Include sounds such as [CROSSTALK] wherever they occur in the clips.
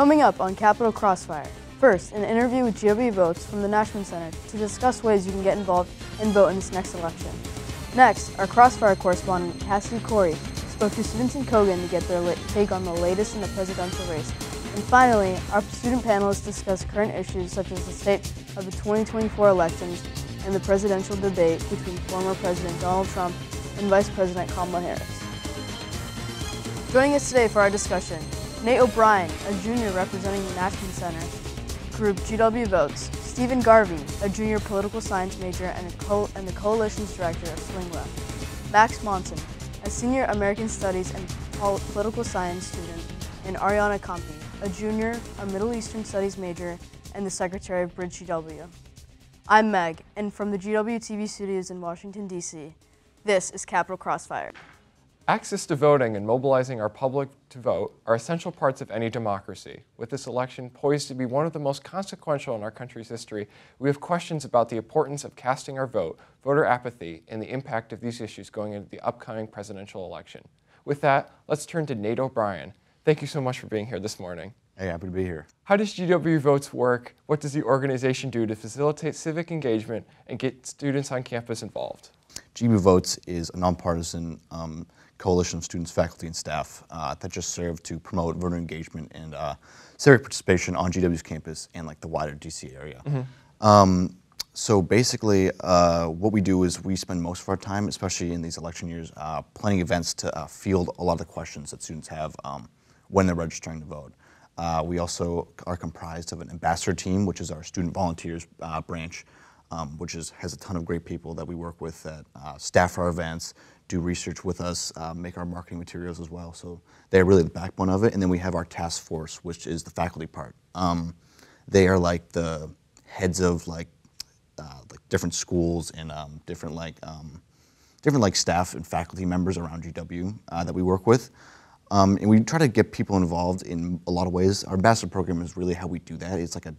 Coming up on Capital Crossfire. First, an interview with GW Votes from the Nashman Center to discuss ways you can get involved and vote in this next election. Next, our Crossfire correspondent Cassidy Corey spoke to students in Kogan to get their take on the latest in the presidential race. And finally, our student panelists discuss current issues such as the state of the 2024 elections and the presidential debate between former President Donald Trump and Vice President Kamala Harris. Joining us today for our discussion, Nate O'Brien, a junior representing the Nashman Center Group GW Votes, Stephen Garvey, a junior political science major and, and the coalition's director of Swing Left, Max Monson, a senior American Studies and political science student, and Arianna Campi, a junior, a Middle Eastern Studies major, and the secretary of Bridge GW. I'm Meg, and from the GW TV studios in Washington, D.C., this is Capital Crossfire. Access to voting and mobilizing our public to vote are essential parts of any democracy. With this election poised to be one of the most consequential in our country's history, we have questions about the importance of casting our vote, voter apathy, and the impact of these issues going into the upcoming presidential election. With that, let's turn to Nate O'Brien. Thank you so much for being here this morning. Hey, happy to be here. How does GW Votes work? What does the organization do to facilitate civic engagement and get students on campus involved? GW Votes is a nonpartisan um, coalition of students, faculty, and staff uh, that just serve to promote voter engagement and uh, civic participation on GW's campus and like the wider DC area. Mm -hmm. um, so basically, uh, what we do is we spend most of our time, especially in these election years, uh, planning events to uh, field a lot of the questions that students have um, when they're registering to vote. Uh, we also are comprised of an ambassador team, which is our student volunteers uh, branch, um, which is, has a ton of great people that we work with that uh, staff our events, do research with us, uh, make our marketing materials as well. So they're really the backbone of it. And then we have our task force, which is the faculty part. Um, they are like the heads of like, uh, like different schools and um, different like um, different like staff and faculty members around GW uh, that we work with. Um, and we try to get people involved in a lot of ways. Our ambassador program is really how we do that. It's like a,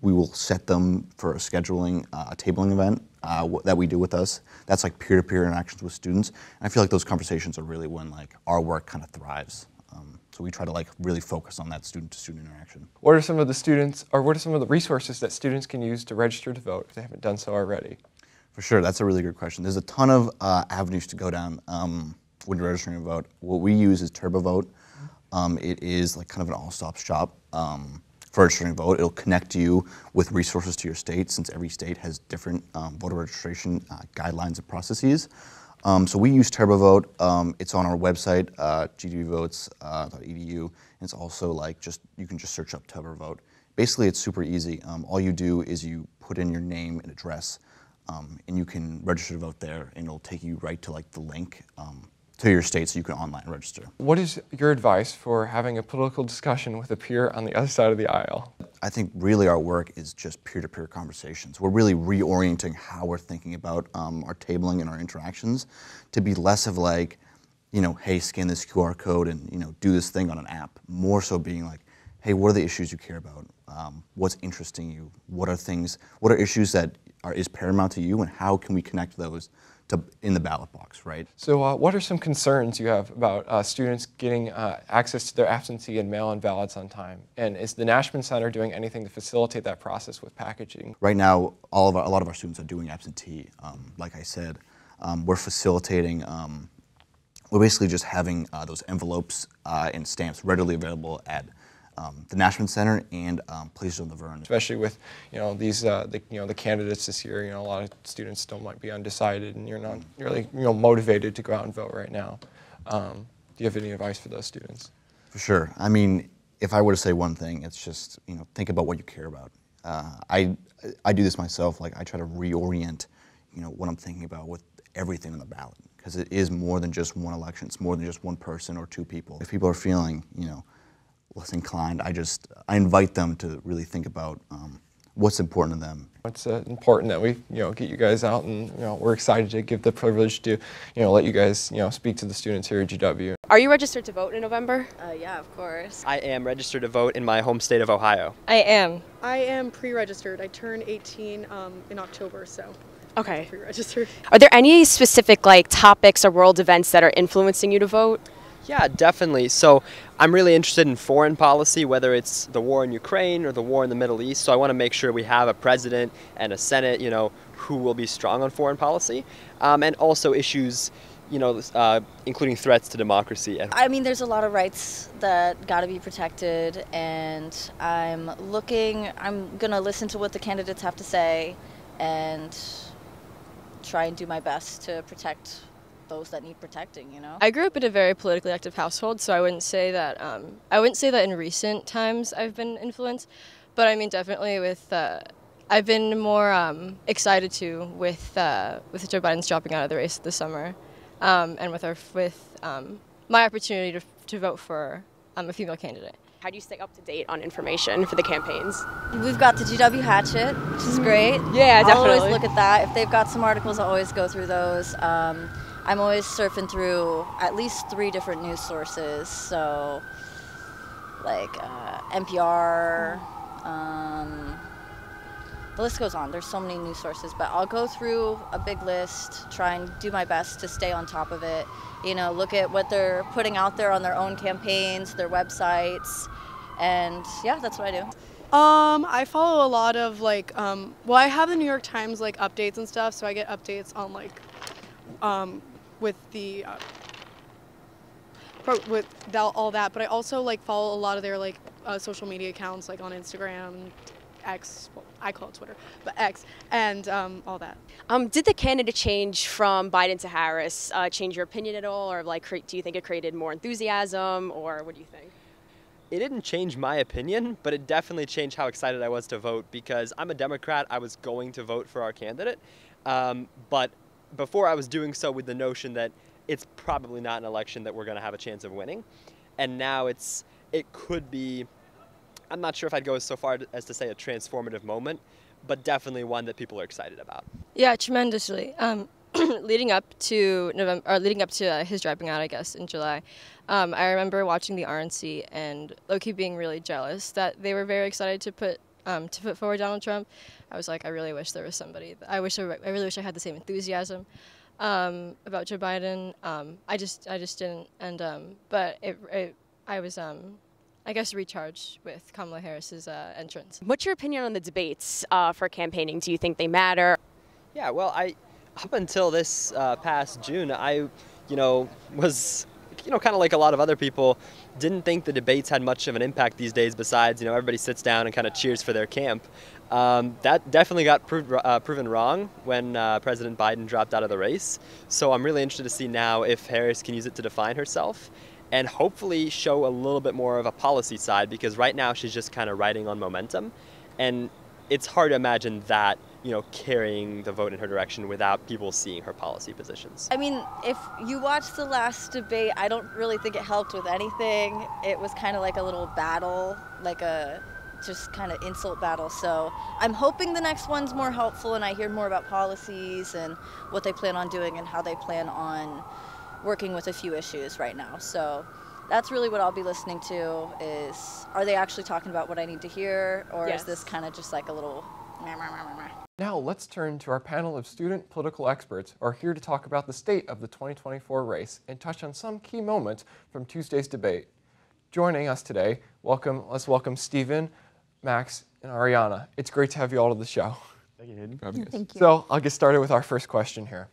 we will set them for a scheduling, uh, a tabling event uh, that we do with us. That's like peer-to-peer -peer interactions with students. And I feel like those conversations are really when like our work kind of thrives. Um, so we try to like really focus on that student-to-student -student interaction. What are some of the students, or what are some of the resources that students can use to register to vote if they haven't done so already? For sure, that's a really good question. There's a ton of uh, avenues to go down. Um, when you're registering to vote. What we use is TurboVote. Um, it is like kind of an all-stop shop um, for registering to vote. It'll connect you with resources to your state since every state has different um, voter registration uh, guidelines and processes. Um, so we use TurboVote. Um, it's on our website, uh. Uh, it's also like just, you can just search up TurboVote. Basically, it's super easy. Um, all you do is you put in your name and address, um, and you can register to vote there, and it'll take you right to like the link um, to your state so you can online register. What is your advice for having a political discussion with a peer on the other side of the aisle? I think really our work is just peer-to-peer conversations. We're really reorienting how we're thinking about um, our tabling and our interactions to be less of like, you know, hey, scan this QR code and, you know, do this thing on an app. More so being like, hey, what are the issues you care about? Um, what's interesting you? What are things, what are issues that are, is paramount to you and how can we connect those to, in the ballot box, right? So uh, what are some concerns you have about uh, students getting uh, access to their absentee and mail-in ballots on time? And is the Nashman Center doing anything to facilitate that process with packaging? Right now, all of our, a lot of our students are doing absentee. Um, like I said, um, we're facilitating, um, we're basically just having uh, those envelopes uh, and stamps readily available at um, the Nashman Center and um, places on the Vern. Especially with you know these uh, the, you know the candidates this year, you know a lot of students still might be undecided, and you're not really you know motivated to go out and vote right now. Um, do you have any advice for those students? For sure. I mean, if I were to say one thing, it's just you know think about what you care about. Uh, I I do this myself. Like I try to reorient, you know, what I'm thinking about with everything on the ballot because it is more than just one election. It's more than just one person or two people. If people are feeling, you know less inclined, I just I invite them to really think about um, what's important to them. It's uh, important that we you know get you guys out, and you know we're excited to give the privilege to you know let you guys you know speak to the students here at GW. Are you registered to vote in November? Uh, yeah, of course. I am registered to vote in my home state of Ohio. I am. I am pre-registered. I turn 18 um, in October, so. Okay. Pre-registered. Are there any specific like topics or world events that are influencing you to vote? Yeah, definitely. So I'm really interested in foreign policy, whether it's the war in Ukraine or the war in the Middle East. So I want to make sure we have a president and a Senate, you know, who will be strong on foreign policy, um, and also issues, you know, uh, including threats to democracy. I mean, there's a lot of rights that got to be protected, and I'm looking. I'm gonna listen to what the candidates have to say, and try and do my best to protect those that need protecting. You know. I grew up in a very politically active household, so I wouldn't say that. Um, I wouldn't say that in recent times I've been influenced, but I mean definitely with. Uh, I've been more um, excited to with uh, with Joe Biden's dropping out of the race this summer, um, and with our with um, my opportunity to, to vote for um, a female candidate. How do you stay up to date on information for the campaigns? We've got the GW Hatchet, which is great. Yeah, definitely. I'll always look at that. If they've got some articles, I'll always go through those. Um, I'm always surfing through at least three different news sources. So, like uh, NPR. Um, the list goes on. There's so many news sources, but I'll go through a big list, try and do my best to stay on top of it. You know, look at what they're putting out there on their own campaigns, their websites, and yeah, that's what I do. Um, I follow a lot of like, um, well, I have the New York Times like updates and stuff, so I get updates on like, um, with the, uh, pro- with that, all that. But I also like follow a lot of their like uh, social media accounts, like on Instagram, X. Well, I call it Twitter, but X, and um, all that. Um, did the candidate change from Biden to Harris uh, change your opinion at all, or like, cre- do you think it created more enthusiasm, or what do you think? It didn't change my opinion, but it definitely changed how excited I was to vote because I'm a Democrat. I was going to vote for our candidate. Um, but before I was doing so with the notion that it's probably not an election that we're going to have a chance of winning. And now it's it could be I'm not sure if I'd go so far as to say a transformative moment, but definitely one that people are excited about. Yeah, tremendously. Um, [CLEARS THROAT] leading up to November, or leading up to uh, his dropping out, I guess in July, um, I remember watching the RNC and lowkey being really jealous that they were very excited to put um, to put forward Donald Trump. I was like, I really wish there was somebody. I wish I, I really wish I had the same enthusiasm um, about Joe Biden. Um, I just I just didn't. And um, but it, it I was um, I guess recharged with Kamala Harris's uh, entrance. What's your opinion on the debates uh, for campaigning? Do you think they matter? Yeah, well, I up until this uh, past June, I, you know, was, you know, kind of like a lot of other people, didn't think the debates had much of an impact these days. Besides, you know, everybody sits down and kind of cheers for their camp. Um, that definitely got proved, uh, proven wrong when uh, President Biden dropped out of the race. So I'm really interested to see now if Harris can use it to define herself and hopefully show a little bit more of a policy side because right now she's just kind of riding on momentum. And it's hard to imagine that, you know, carrying the vote in her direction without people seeing her policy positions. I mean, if you watch the last debate, I don't really think it helped with anything. It was kind of like a little battle, like a just kind of insult battle. So I'm hoping the next one's more helpful and I hear more about policies and what they plan on doing and how they plan on working with a few issues right now. So that's really what I'll be listening to is are they actually talking about what I need to hear or Yes. is this kind of just like a little meh, meh, meh, meh, meh. Now let's turn to our panel of student political experts who are here to talk about the state of the 2024 race and touch on some key moments from Tuesday's debate. Joining us today, welcome, let's welcome Stephen, Max, and Arianna. It's great to have you all to the show. Thank you. Thank you. So I'll get started with our first question here.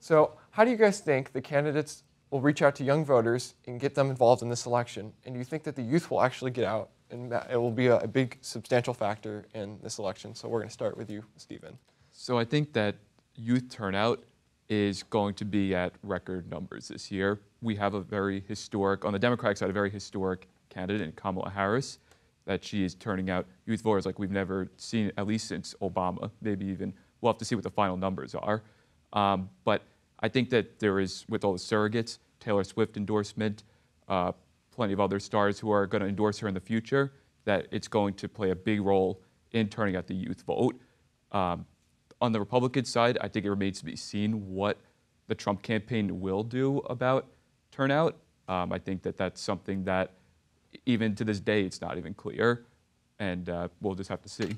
So how do you guys think the candidates will reach out to young voters and get them involved in this election? And do you think that the youth will actually get out and it will be a, a big substantial factor in this election? So we're going to start with you, Stephen. So I think that youth turnout is going to be at record numbers this year. We have a very historic, on the Democratic side, a very historic candidate in Kamala Harris, that she is turning out youth voters like we've never seen, at least since Obama. Maybe even, we'll have to see what the final numbers are. Um, but I think that there is, with all the surrogates, Taylor Swift endorsement, uh, plenty of other stars who are going to endorse her in the future, that it's going to play a big role in turning out the youth vote. Um, on the Republican side, I think it remains to be seen what the Trump campaign will do about turnout. Um, I think that that's something that, even to this day, it's not even clear, and uh, we'll just have to see.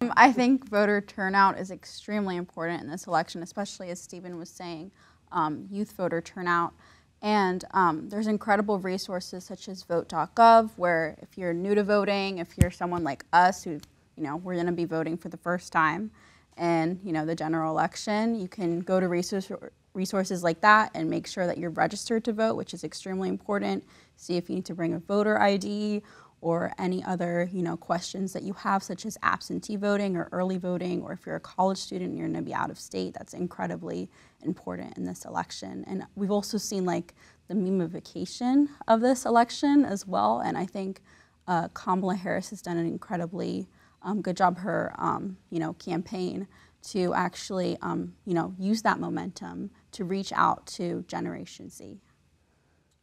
Um, I think voter turnout is extremely important in this election, especially as Stephen was saying, um, youth voter turnout. And um, there's incredible resources such as vote.gov, where if you're new to voting, if you're someone like us who, you know, we're going to be voting for the first time in, you know, the general election, you can go to resource, resources like that and make sure that you're registered to vote, which is extremely important. See if you need to bring a voter ID or any other you know questions that you have such as absentee voting or early voting or if you're a college student and you're going to be out of state that's incredibly important in this election. And we've also seen like the memification of this election as well and i think uh, kamala harris has done an incredibly um, good job her um, you know campaign to actually um, you know use that momentum to reach out to generation z.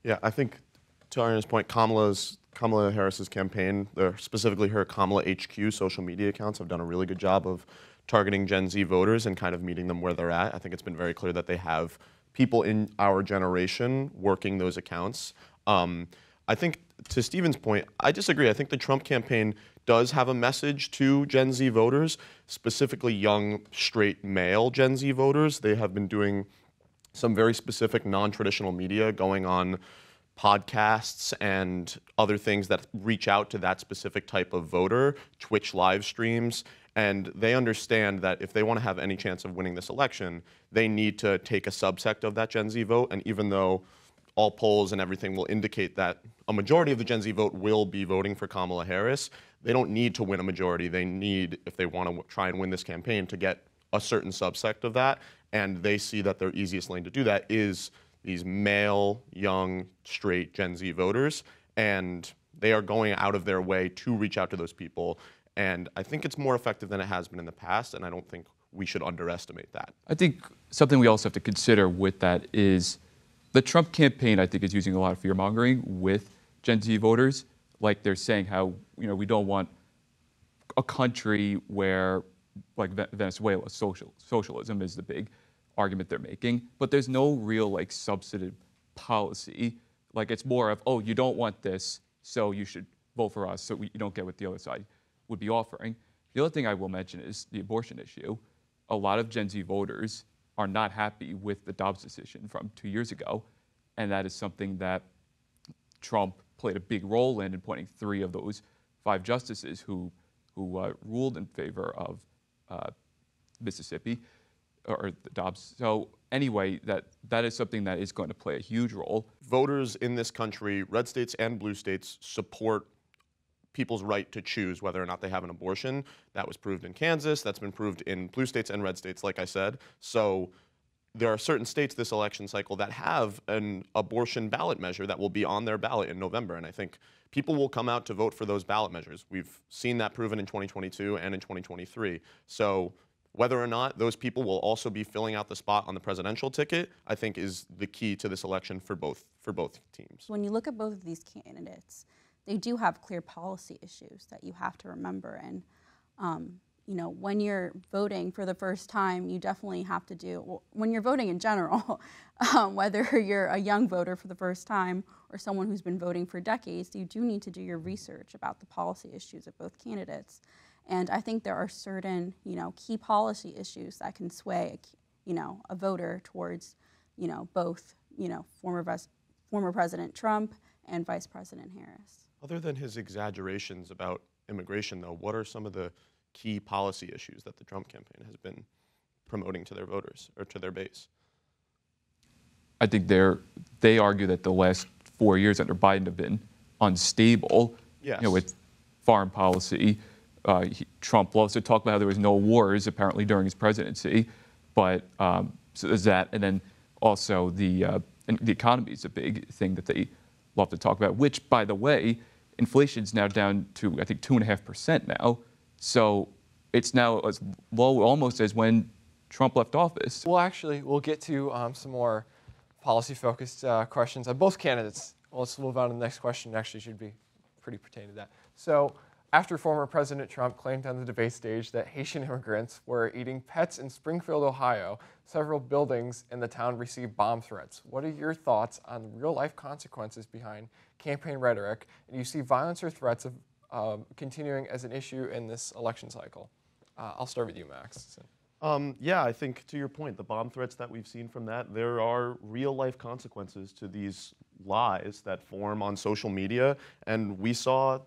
Yeah i think to Arianna's point, Kamala's Kamala Harris's campaign, specifically her Kamala HQ social media accounts, have done a really good job of targeting Gen Z voters and kind of meeting them where they're at. I think it's been very clear that they have people in our generation working those accounts. Um, I think to Stephen's point, I disagree. I think the Trump campaign does have a message to Gen Z voters, specifically young, straight male Gen Z voters. They have been doing some very specific non traditional media going on podcasts and other things that reach out to that specific type of voter, Twitch live streams, and they understand that if they want to have any chance of winning this election, they need to take a subsect of that Gen Z vote. And even though all polls and everything will indicate that a majority of the Gen Z vote will be voting for Kamala Harris, they don't need to win a majority. They need, if they want to try and win this campaign, to get a certain subsect of that. And they see that their easiest lane to do that is these male, young, straight Gen Z voters, and they are going out of their way to reach out to those people. And I think it's more effective than it has been in the past, and I don't think we should underestimate that. I think something we also have to consider with that is the Trump campaign, I think, is using a lot of fear mongering with Gen Z voters. Like they're saying how, you know, we don't want a country where, like Venezuela, social, socialism is the big argument they're making, but there's no real like substantive policy. Like it's more of, oh, you don't want this, so you should vote for us, so we, you don't get what the other side would be offering. The other thing I will mention is the abortion issue. A lot of Gen Z voters are not happy with the Dobbs decision from two years ago, and that is something that Trump played a big role in, in appointing three of those five justices who who uh, ruled in favor of uh, Mississippi or Dobbs. So anyway, that that is something that is going to play a huge role. Voters in this country, red states and blue states, support people's right to choose whether or not they have an abortion. That was proved in Kansas. That's been proved in blue states and red states, like I said. So there are certain states this election cycle that have an abortion ballot measure that will be on their ballot in November. And I think people will come out to vote for those ballot measures. We've seen that proven in 2022 and in 2023. So whether or not those people will also be filling out the spot on the presidential ticket, I think is the key to this election for both for both teams. When you look at both of these candidates, they do have clear policy issues that you have to remember. And um, you know, when you're voting for the first time, you definitely have to do. When you're voting in general, [LAUGHS] um, whether you're a young voter for the first time or someone who's been voting for decades, you do need to do your research about the policy issues of both candidates. And I think there are certain, you know, key policy issues that can sway, you know, a voter towards, you know, both, you know, former, res- former President Trump and Vice President Harris. Other than his exaggerations about immigration, though, what are some of the key policy issues that the Trump campaign has been promoting to their voters or to their base? I think they're, they argue that the last four years under Biden have been unstable. Yes. You know, with foreign policy, uh, he, Trump loves to talk about how there was no wars apparently during his presidency, but um, so there's that, and then also the uh, the economy is a big thing that they love to talk about. Which, by the way, inflation is now down to I think two and a half percent now, so it's now as low almost as when Trump left office. Well, actually, we'll get to um, some more policy-focused uh, questions on both candidates. Well, let's move on to the next question. Actually, should be pretty pertaining to that. So after former President Trump claimed on the debate stage that Haitian immigrants were eating pets in Springfield, Ohio, several buildings in the town received bomb threats. What are your thoughts on real life consequences behind campaign rhetoric? And you see violence or threats of um, continuing as an issue in this election cycle? Uh, I'll start with you, Max. Um, yeah, I think to your point, the bomb threats that we've seen from that, there are real life consequences to these lies that form on social media. And we saw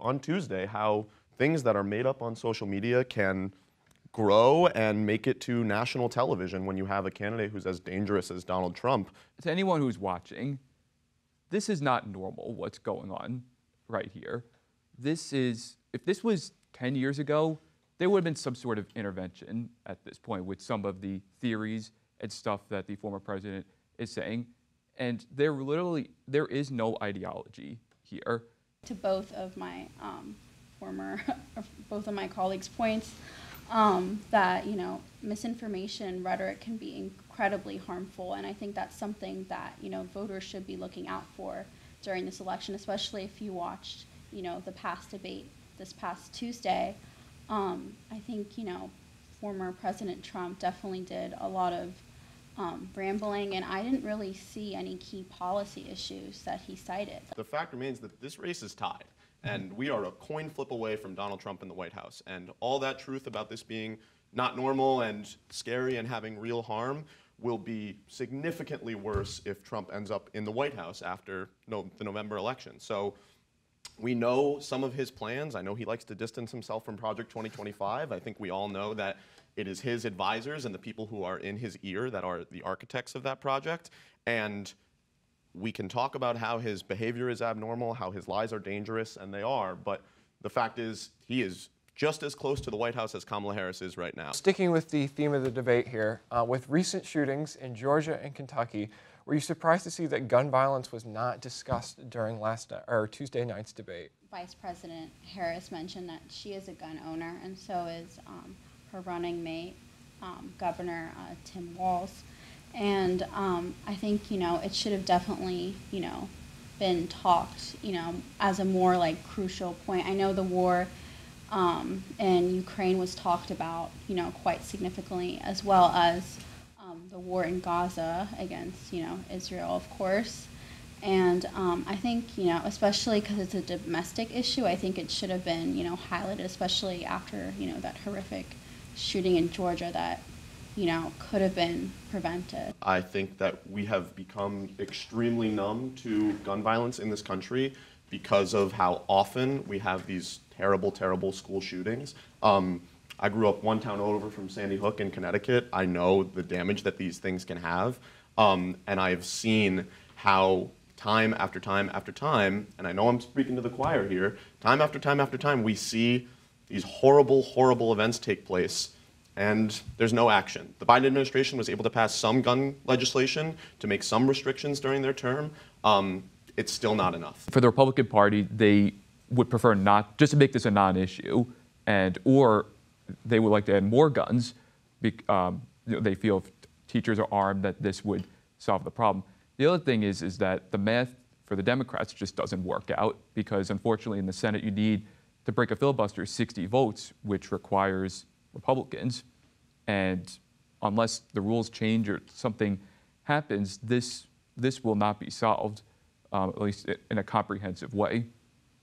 on Tuesday how things that are made up on social media can grow and make it to national television when you have a candidate who's as dangerous as Donald Trump. To anyone who's watching, this is not normal what's going on right here. This is, if this was 10 years ago, there would have been some sort of intervention at this point with some of the theories and stuff that the former president is saying. And there literally, there is no ideology here. To both of my um, former, [LAUGHS] both of my colleagues' points, um, that, you know, misinformation rhetoric can be incredibly harmful. And I think that's something that, you know, voters should be looking out for during this election, especially if you watched, you know, the past debate this past Tuesday. Um, I think, you know, former President Trump definitely did a lot of um, rambling, and I didn't really see any key policy issues that he cited. The fact remains that this race is tied, and we are a coin flip away from Donald Trump in the White House. And all that truth about this being not normal and scary and having real harm will be significantly worse if Trump ends up in the White House after no, the November election. So we know some of his plans. I know he likes to distance himself from Project 2025. I think we all know that it is his advisors and the people who are in his ear that are the architects of that project. And we can talk about how his behavior is abnormal, how his lies are dangerous, and they are, but the fact is he is just as close to the White House as Kamala Harris is right now. Sticking with the theme of the debate here, uh, with recent shootings in Georgia and Kentucky, were you surprised to see that gun violence was not discussed during last or Tuesday night's debate? Vice President Harris mentioned that she is a gun owner, and so is um, her running mate, um, Governor uh, Tim Walz. And um, I think you know it should have definitely you know been talked you know as a more like crucial point. I know the war um, in Ukraine was talked about you know quite significantly, as well as um, the war in Gaza against, you know, Israel, of course. And um, I think, you know, especially because it's a domestic issue, I think it should have been, you know, highlighted, especially after, you know, that horrific shooting in Georgia that, you know, could have been prevented. I think that we have become extremely numb to gun violence in this country because of how often we have these terrible, terrible school shootings. Um, I grew up one town over from Sandy Hook in Connecticut. I know the damage that these things can have. Um, and I've seen how time after time after time, and I know I'm speaking to the choir here, time after time after time, we see these horrible, horrible events take place, and there's no action. The Biden administration was able to pass some gun legislation to make some restrictions during their term. Um, it's still not enough. For the Republican Party, they would prefer not just to make this a non-issue, and or they would like to add more guns. Um, you know, they feel if teachers are armed that this would solve the problem. The other thing is, is that the math for the Democrats just doesn't work out because unfortunately in the Senate you need to break a filibuster 60 votes, which requires Republicans. And unless the rules change or something happens, this, this will not be solved, um, at least in a comprehensive way.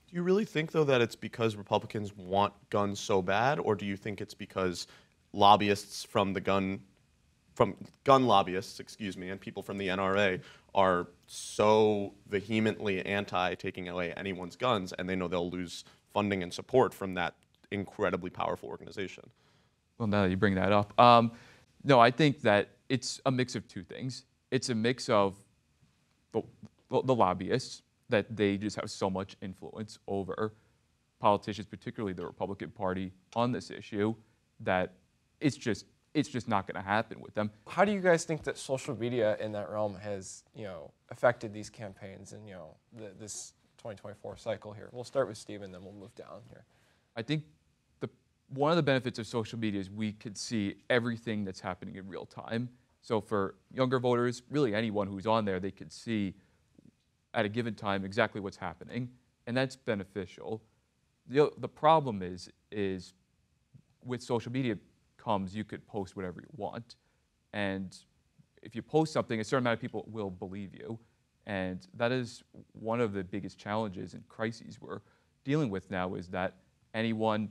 Do you really think, though, that it's because Republicans want guns so bad, or do you think it's because lobbyists from the gun, from gun lobbyists, excuse me, and people from the NRA are so vehemently anti taking away anyone's guns, and they know they'll lose funding and support from that incredibly powerful organization? Well, now that you bring that up, um, no, I think that it's a mix of two things. It's a mix of the, the lobbyists that they just have so much influence over politicians, particularly the Republican Party, on this issue that it's just it's just not going to happen with them. How do you guys think that social media in that realm has you know affected these campaigns and you know the, this 2024 cycle here? We'll start with Stephen, then we'll move down here. I think the one of the benefits of social media is we could see everything that's happening in real time. So for younger voters, really anyone who's on there, they could see at a given time exactly what's happening, and that's beneficial. The, the problem is, is with social media comes you could post whatever you want, and if you post something, a certain amount of people will believe you, and that is one of the biggest challenges and crises we're dealing with now is that anyone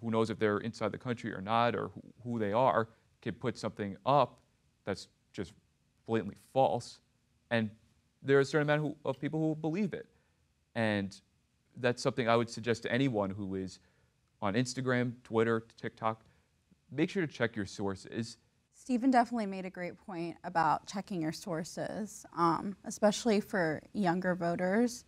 who knows if they're inside the country or not or who, they are, can put something up that's just blatantly false. And there are a certain amount of people who believe it. And that's something I would suggest to anyone who is on Instagram, Twitter, TikTok. Make sure to check your sources. Stephen definitely made a great point about checking your sources, um, especially for younger voters.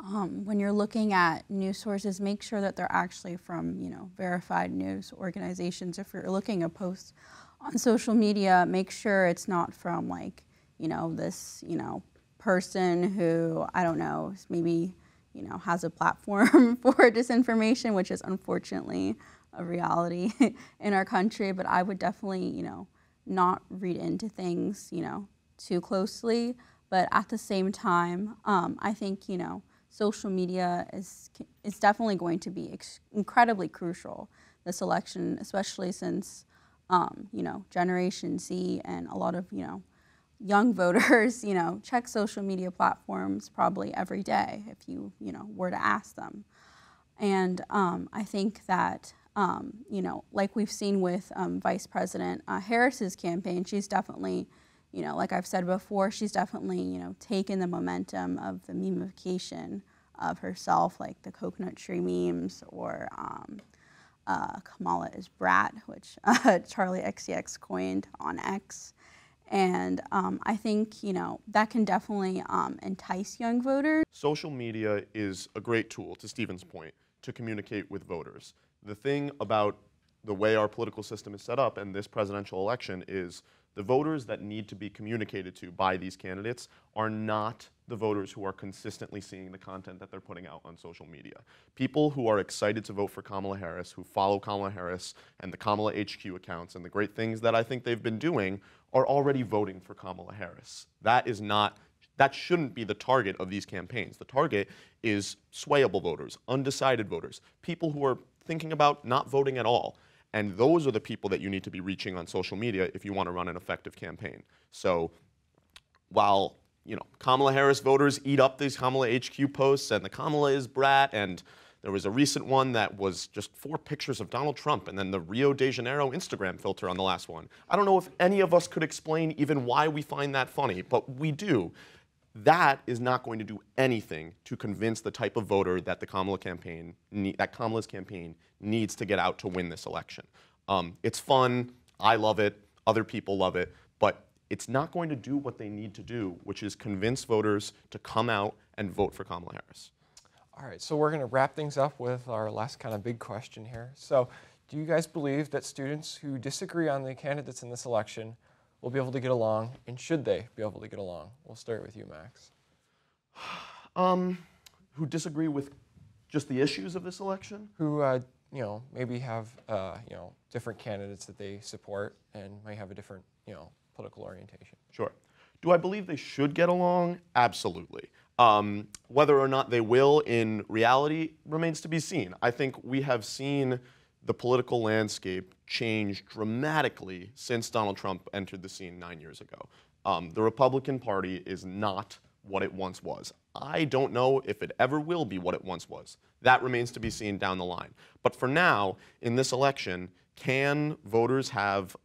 Um, when you're looking at news sources, make sure that they're actually from, you know, verified news organizations. If you're looking at posts on social media, make sure it's not from like, you know, this, you know, person who I don't know, maybe, you know, has a platform [LAUGHS] for disinformation, which is unfortunately a reality [LAUGHS] in our country. But I would definitely, you know, not read into things, you know, too closely. But at the same time, um, I think, you know, social media is, is definitely going to be incredibly crucial this election, especially since, um, you know, Generation Z and a lot of, you know, young [LAUGHS] voters, you know, check social media platforms probably every day if you, you know, were to ask them. And um, I think that, um, you know, like we've seen with um, Vice President uh, Harris's campaign, she's definitely you know, like I've said before, she's definitely, you know, taken the momentum of the memification of herself, like the coconut tree memes or um, uh, Kamala is brat, which [LAUGHS] uh, Charli XCX coined on X. And um, I think, you know, that can definitely um, entice young voters. Social media is a great tool, to Stephen's point, to communicate with voters. The thing about the way our political system is set up and this presidential election is the voters that need to be communicated to by these candidates are not the voters who are consistently seeing the content that they're putting out on social media. People who are excited to vote for Kamala Harris, who follow Kamala Harris and the Kamala HQ accounts and the great things that I think they've been doing, are already voting for Kamala Harris. That is not that shouldn't be the target of these campaigns. The target is swayable voters, undecided voters, people who are thinking about not voting at all. And those are the people that you need to be reaching on social media if you want to run an effective campaign. So while you know Kamala Harris voters eat up these Kamala HQ posts and the Kamala is brat and there was a recent one that was just four pictures of Donald Trump and then the Rio de Janeiro Instagram filter on the last one. I don't know if any of us could explain even why we find that funny, but we do. That is not going to do anything to convince the type of voter that the Kamala campaign, that Kamala's campaign needs to get out to win this election. Um, it's fun. I love it. Other people love it. But it's not going to do what they need to do, which is convince voters to come out and vote for Kamala Harris. All right, so we're going to wrap things up with our last kind of big question here. So, do you guys believe that students who disagree on the candidates in this election will be able to get along, and should they be able to get along? We'll start with you, Max. [SIGHS] Um, who disagree with just the issues of this election? Who, uh, you know, maybe have, uh, you know, different candidates that they support and may have a different, you know, political orientation. Sure. Do I believe they should get along? Absolutely. Um, whether or not they will in reality remains to be seen. I think we have seen the political landscape changed dramatically since Donald Trump entered the scene nine years ago. Um, the Republican Party is not what it once was. I don't know if it ever will be what it once was. That remains to be seen down the line. But for now, in this election, can voters have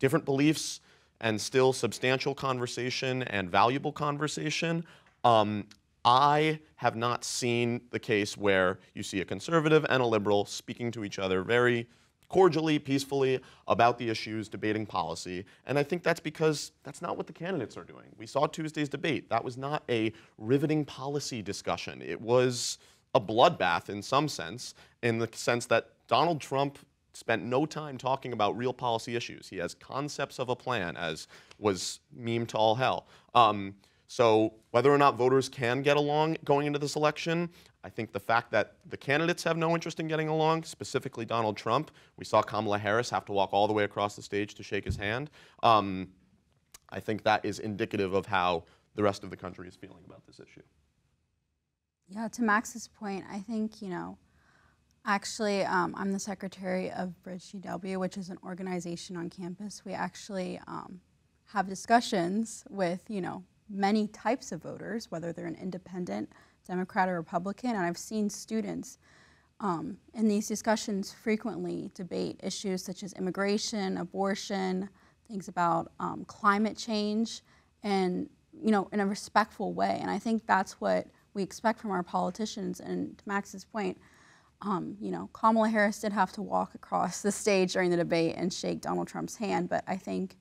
different beliefs and still substantial conversation and valuable conversation? Um, I have not seen the case where you see a conservative and a liberal speaking to each other very cordially, peacefully about the issues, debating policy. And I think that's because that's not what the candidates are doing. We saw Tuesday's debate. That was not a riveting policy discussion. It was a bloodbath in some sense, in the sense that Donald Trump spent no time talking about real policy issues. He has concepts of a plan, as was meme to all hell. Um, so whether or not voters can get along going into this election, I think the fact that the candidates have no interest in getting along, specifically Donald Trump, we saw Kamala Harris have to walk all the way across the stage to shake his hand. Um, I think that is indicative of how the rest of the country is feeling about this issue. Yeah, to Max's point, I think, you know, actually, um, I'm the secretary of Bridge GW, which is an organization on campus. We actually um, have discussions with, you know, many types of voters, whether they're an independent, Democrat, or Republican. And I've seen students um, in these discussions frequently debate issues such as immigration, abortion, things about um, climate change, and you know, in a respectful way. And I think that's what we expect from our politicians. And to Max's point, um, you know, Kamala Harris did have to walk across the stage during the debate and shake Donald Trump's hand, but I think,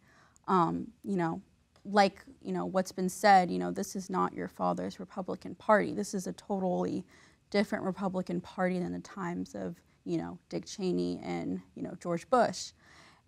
um, you know, like you know what's been said, you know, this is not your father's Republican Party. This is a totally different Republican Party than the times of you know Dick Cheney and you know George Bush.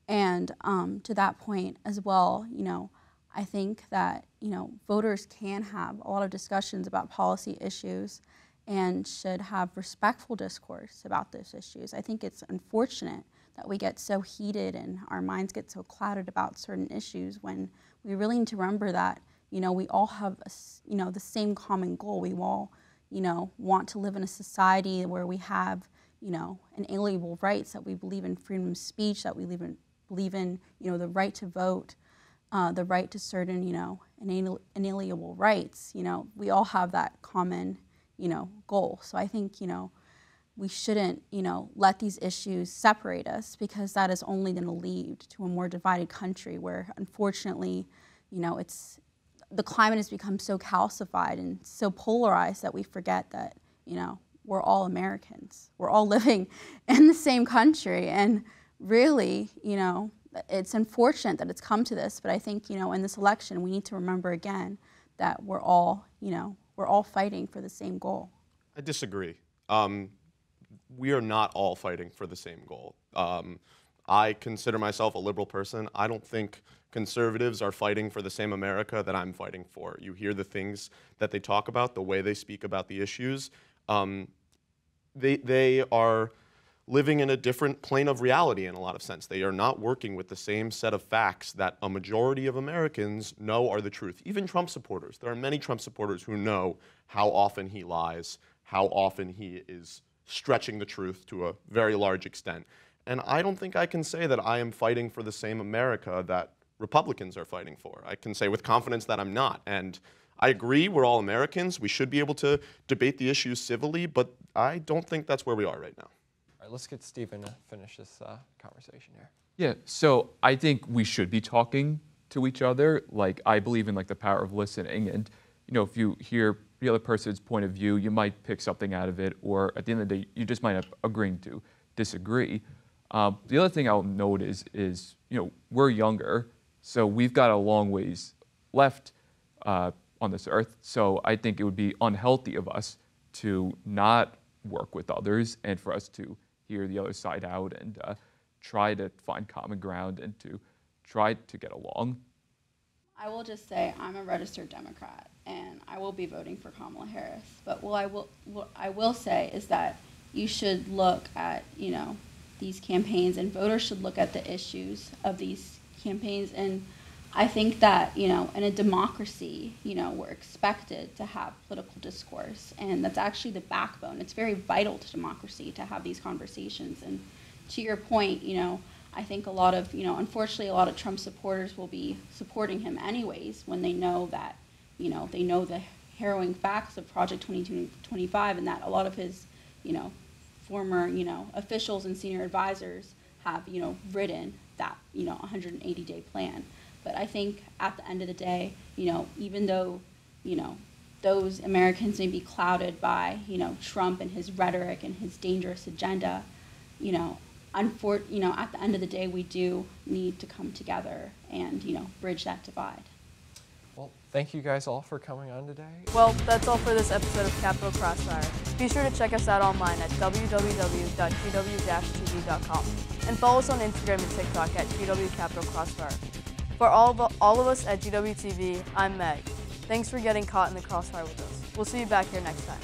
And um, to that point as well, you know, I think that you know voters can have a lot of discussions about policy issues and should have respectful discourse about those issues. I think it's unfortunate that we get so heated and our minds get so clouded about certain issues when we really need to remember that you know we all have a, you know the same common goal. We all you know want to live in a society where we have you know inalienable rights that we believe in freedom of speech that we believe in believe in you know the right to vote uh, the right to certain, you know, an inalienable rights. You know, we all have that common, you know, goal. So I think, you know, we shouldn't, you know, let these issues separate us because that is only going to lead to a more divided country where, unfortunately, you know, it's the climate has become so calcified and so polarized that we forget that, you know, we're all Americans. We're all [LAUGHS] living in the same country, and really, you know, it's unfortunate that it's come to this, but I think, you know, in this election, we need to remember again that we're all, you know, we're all fighting for the same goal. I disagree. Um, we are not all fighting for the same goal. Um, I consider myself a liberal person. I don't think conservatives are fighting for the same America that I'm fighting for. You hear the things that they talk about, the way they speak about the issues. Um, they, they are living in a different plane of reality in a lot of sense. They are not working with the same set of facts that a majority of Americans know are the truth. Even Trump supporters. There are many Trump supporters who know how often he lies, how often he is stretching the truth to a very large extent. And I don't think I can say that I am fighting for the same America that Republicans are fighting for. I can say with confidence that I'm not. And I agree, we're all Americans. We should be able to debate the issues civilly, but I don't think that's where we are right now All right, let's get Stephen to finish this uh, conversation here. Yeah, so I think we should be talking to each other. Like I believe in like the power of listening, and you know, if you hear the other person's point of view, you might pick something out of it, or at the end of the day, you just might have agreeing to disagree. Um, the other thing I'll note is, is you know, we're younger, so we've got a long ways left uh, on this earth. So I think it would be unhealthy of us to not work with others and for us to hear the other side out and uh, try to find common ground and to try to get along. I will just say I'm a registered Democrat and I will be voting for Kamala Harris. But what I will what I will say is that you should look at you know these campaigns and voters should look at the issues of these campaigns and I think that, you know, in a democracy, you know, we're expected to have political discourse, and that's actually the backbone. It's very vital to democracy to have these conversations. And to your point, you know, I think a lot of, you know, unfortunately, a lot of Trump supporters will be supporting him anyways when they know that, you know, they know the harrowing facts of Project 2025 and that a lot of his, you know, former, you know, officials and senior advisors have, you know, written that, you know, 180 day plan. But I think at the end of the day, you know, even though, you know, those Americans may be clouded by, you know, Trump and his rhetoric and his dangerous agenda, you know, unfor- you know, at the end of the day, we do need to come together and, you know, bridge that divide. Well, thank you guys all for coming on today. Well, that's all for this episode of Capital Crossfire. Be sure to check us out online at www.gw-tv.com and follow us on Instagram and TikTok at GW Capital Crossfire. For all of, all of us at GWTV, I'm Meg. Thanks for getting caught in the crossfire with us. We'll see you back here next time.